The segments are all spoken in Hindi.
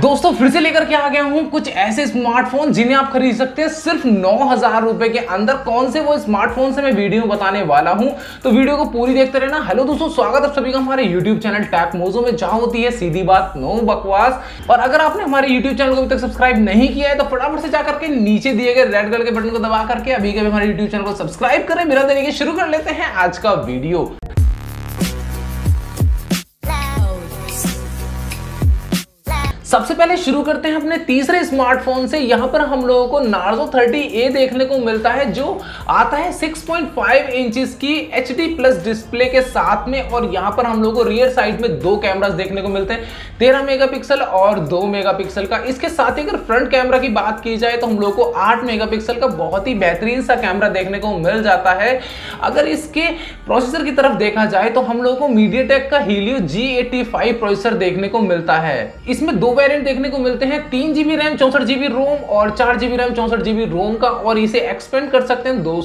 दोस्तों, फिर से लेकर के आ गया हूँ कुछ ऐसे स्मार्टफ़ोन जिन्हें आप खरीद सकते हैं। सिर्फ़ नौ हज़ार रुपए के अंदर कौन से वो स्मार्टफ़ोन से मैं वीडियो बताने वाला हूँ? तो वीडियो को पूरी देखते रहना। हेलो दोस्तों, स्वागत है सभी का हमारे यूट्यूब चैनल टैप मोजो में, जहाँ होती है सीधी बात, नो बकवास। और अगर आपने हमारे यूट्यूब चैनल को अभी तक सब्सक्राइब नहीं किया है तो फटाफट से जाकर के नीचे दिए गए रेड कलर के बटन को दबा करके अभी के हमारे यूट्यूब चैनल को सब्सक्राइब करें। मेरा देने के शुरू कर लेते हैं आज का वीडियो सबसे पहले शुरू करते हैं अपने तीसरे स्मार्टफ़ोन से। यहाँ पर हम लोगों को नार्जो 30A देखने को मिलता है, जो आता है 6.5 इंचेस की एचडी प्लस डिस्प्ले के साथ में, और यहाँ पर हम लोगों को रियर साइड में दो कैमरास देखने को मिलते हैं। 13 मेगापिक्सल और 2 मेगापिक्सल का। इसके साथ ही अगर फ्रंट कैमरा की बात की जाए तो हम लोग को 8 मेगापिक्सल का बहुत ही बेहतरीन सा कैमरा देखने को मिल जाता है। अगर इसके प्रोसेसर की तरफ़ देखा जाए तो हम लोग को मीडियाटेक का हीलियो G85 प्रोसेसर देखने को मिलता है। इसमें दो वेरिएंट देखने को मिलते हैं। तीन जीबी रैम चौसठ जीबी रोम और चार जीबी रैम चौसठ जीबी रोम का और इसे एक्सपेंड कर सकते हैं दो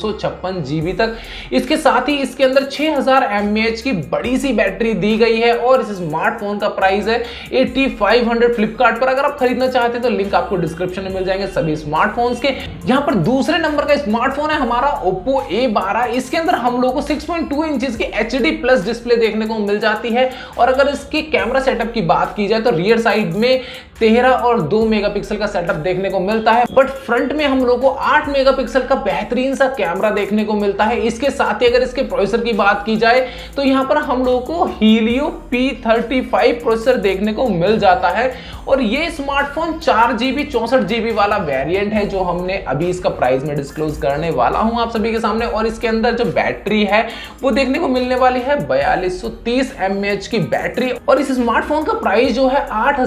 जीबी तक। इसके साथ ही इसके अंदर 6000 हज़ार की बड़ी सी बैटरी दी गई है और इस स्मार्टफ़ोन का प्राइस है 8500 फ्लिपकार्ट पर। अगर आप खरीदना चाहते हैं तो लिंक आपको डिस्क्रिप्शन में मिल जाएँगे सभी स्मार्टफोन्स के। यहाँ पर दूसरे नंबर का स्मार्टफ़ोन है हमारा ओप्पो A12 इसके अंदर हम लोग को 6.2 इंचेस की एच प्लस डिस्प्ले देखने को मिल जाती है। और अगर इसके कैमरा सेटअप की बात की जाए तो रियर साइड में तेरह और दो मेगापिक्सल का सेटअप देखने को मिलता है बट फ्रंट में हम लोग को आठ मेगापिक्सल का बेहतरीन सा कैमरा देखने को मिलता है। इसके साथ ही अगर इसके प्रोसेसर की बात की जाए तो यहाँ पर हम लोग को हीलियो P35 प्रोसेसर देखने को मिल जाता है। और ये स्मार्टफ़ोन चार जीबी चौसठ जीबी वाला वेरिएंट है, जो हमने अभी इसका प्राइस में डिस्क्लोज करने वाला हूँ आप सभी के सामने। और इसके अंदर जो बैटरी है, वो देखने को मिलने वाली है बयालीस सौ की बैटरी और इस स्मार्टफ़ोन का प्राइस जो है आठ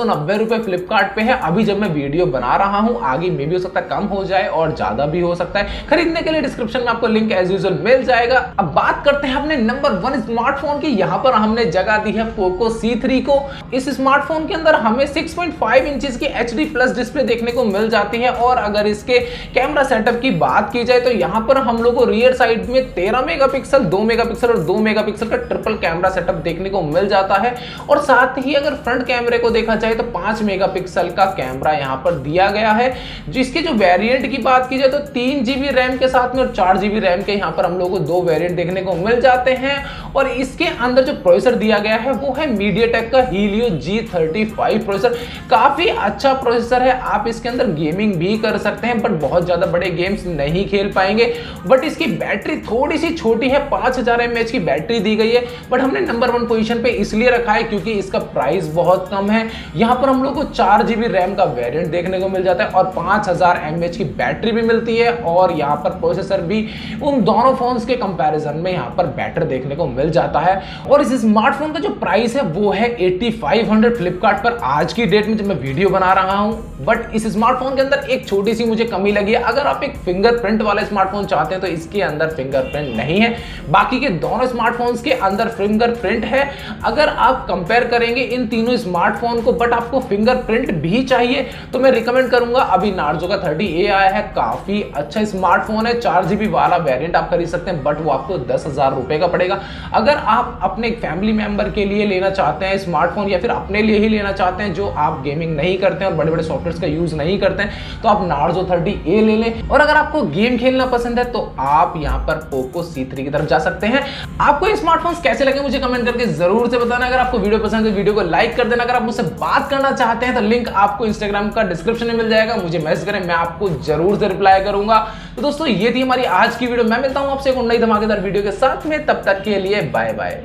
नब्बे रुपए फ्लिपकार्ट पे है। अभी जब मैं वीडियो बना रहा हूँ, आगे में भी हो सकता है कम हो जाए और ज़्यादा भी हो सकता है। खरीदने के लिए डिस्क्रिप्शन में आपको लिंक एज यूजल मिल जाएगा। अब बात करते हैं अपने नंबर वन स्मार्टफ़ोन की। यहाँ पर हमने जगह दी है पोको C3 को। इस स्मार्टफ़ोन के अंदर हमें 6.5 इंचेस की एच प्लस डिस्प्ले देखने को मिल जाती है। और अगर इसके कैमरा सेटअप की बात की जाए तो यहाँ पर हम लोग रियर साइड में 13 मेगापिक्सल 2 मेगापिक्सल और 2 मेगापिक्सल का ट्रिपल कैमरा सेटअप देखने को मिल जाता है। और साथ ही अगर फ्रंट कैमरे को देखा जाए तो पाँच मेगापिक्सल का कैमरा यहाँ पर दिया गया है। जिसके जो वेरिएंट की बात की जाए तो तीन जीबी रैम के साथ में और चार जीबी रैम के यहाँ पर हम लोग को दो वेरिएंट देखने को मिल जाते हैं। और इसके अंदर जो प्रोसेसर दिया गया है, वो है मीडियाटेक का हीलियो G35 प्रोसेसर काफ़ी अच्छा प्रोसेसर है, आप इसके अंदर गेमिंग भी कर सकते हैं बट बहुत ज़्यादा बड़े गेम्स नहीं खेल पाएँगे। बट इसकी बैटरी थोड़ी सी छोटी है, पाँच हज़ार की बैटरी दी गई है बट हमने नंबर वन पोजिशन पे इसलिए रखा है क्योंकि इसका प्राइस बहुत कम है। यहाँ पर हम लोग को चार जीबी रैम का वेरियंट देखने को मिल जाता है और पाँच हज़ार की बैटरी भी मिलती है और यहाँ पर प्रोसेसर भी उन दोनों फोन्स के कंपैरिजन में यहाँ पर बेटर देखने को मिल जाता है। और इस स्मार्टफ़ोन का जो प्राइस है वो है 8500 फ्लिपकार्ट पर आज की डेट में जब मैं वीडियो बना रहा हूँ। बट इस स्मार्टफ़ोन के अंदर एक छोटी सी मुझे कमी लगी है। अगर आप एक फिंगरप्रिंट वाला स्मार्टफ़ोन चाहते हैं तो इसके अंदर फिंगरप्रिंट नहीं है। बाकी के दोनों स्मार्टफोन्स के अंदर फिंगरप्रिंट है। अगर आप कंपेयर करेंगे इन तीनों स्मार्टफ़ोन को बट आपको फिंगरप्रिंट भी चाहिए तो मैं रिकमेंड करूँगा। अभी नार्जो का थर्टी ए आया है, काफ़ी अच्छा स्मार्टफ़ोन है, चार जीबी वाला वेरिएंट आप खरीद सकते हैं बट वो आपको दस हज़ार रुपए का पड़ेगा। अगर आप अपने फैमिली मेंबर के लिए लेना चाहते हैं स्मार्टफ़ोन या फिर अपने लिए ही लेना चाहते हैं, जो आप गेमिंग नहीं करते हैं और बड़े बड़े सॉफ्टवेयर का यूज़ नहीं करते हैं तो आप नार्जो थर्टी ए ले लें। और अगर आपको गेम खेलना पसंद है तो आप यहाँ पर पोको सी की तरफ़ जा सकते हैं। आपको स्मार्टफ़ोन कैसे लगे, मुझे कमेंट करके ज़रूर से बताना। अगर आपको वीडियो पसंद है तो वीडियो को लाइक कर देना। अगर आप मुझसे बात करना चाहते हैं तो लिंक आपको इंस्टाग्राम का डिस्क्रिप्शन में मिल जाएगा। मुझे मैसेज करें, मैं आपको ज़रूर से रिप्लाई करूँगा। तो दोस्तों, ये थी हमारी आज की वीडियो मैं मिलता हूँ आपसे एक नई धमाकेदार वीडियो के साथ में। तब तक के लिए बाय बाय